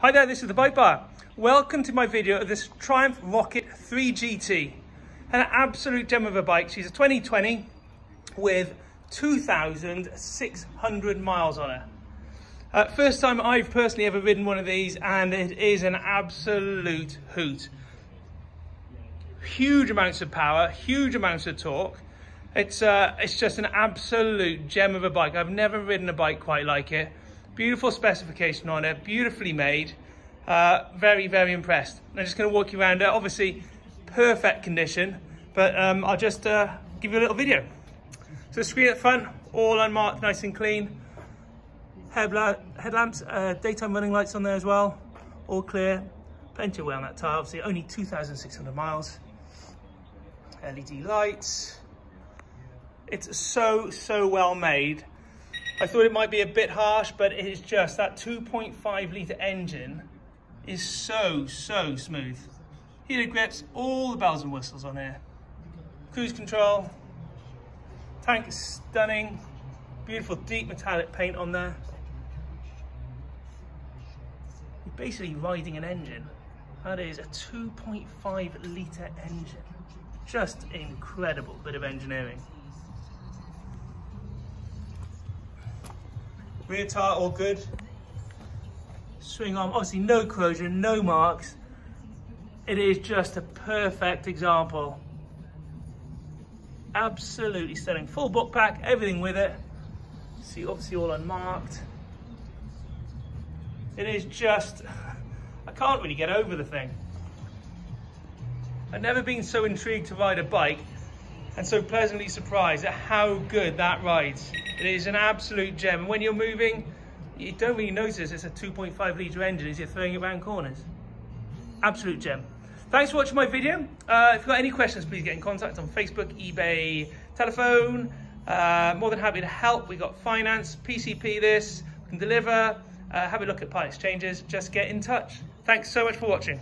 Hi there, this is the Bike Buyer. Welcome to my video of this Triumph Rocket 3 GT. An absolute gem of a bike. She's a 2020 with 2,600 miles on her. Uh, first time I've personally ever ridden one of these and it is an absolute hoot. Huge amounts of power, huge amounts of torque. It's, uh, it's just an absolute gem of a bike. I've never ridden a bike quite like it. Beautiful specification on it, beautifully made. Uh, very, very impressed. I'm just gonna walk you around it. Obviously, perfect condition, but um, I'll just uh, give you a little video. So the screen at the front, all unmarked, nice and clean. headlamps, uh, daytime running lights on there as well, all clear. Plenty of wear on that tire, obviously only 2,600 miles. LED lights. It's so, so well made. I thought it might be a bit harsh, but it is just that 2.5 litre engine is so, so smooth. Heated grips, all the bells and whistles on here. Cruise control. Tank is stunning. Beautiful deep metallic paint on there. You're basically riding an engine. That is a 2.5 litre engine. Just incredible bit of engineering. Rear tire all good. Swing arm, obviously no corrosion, no marks. It is just a perfect example. Absolutely stunning. Full book pack, everything with it. See, obviously all unmarked. It is just, I can't really get over the thing. I've never been so intrigued to ride a bike and so pleasantly surprised at how good that rides. It is an absolute gem. When you're moving, you don't really notice it's a 2.5 litre engine as you're throwing it around corners. Absolute gem. Thanks for watching my video. Uh, if you've got any questions, please get in contact on Facebook, eBay, telephone. Uh, more than happy to help. We've got finance, PCP this, we can deliver. Uh, have a look at part exchanges. Just get in touch. Thanks so much for watching.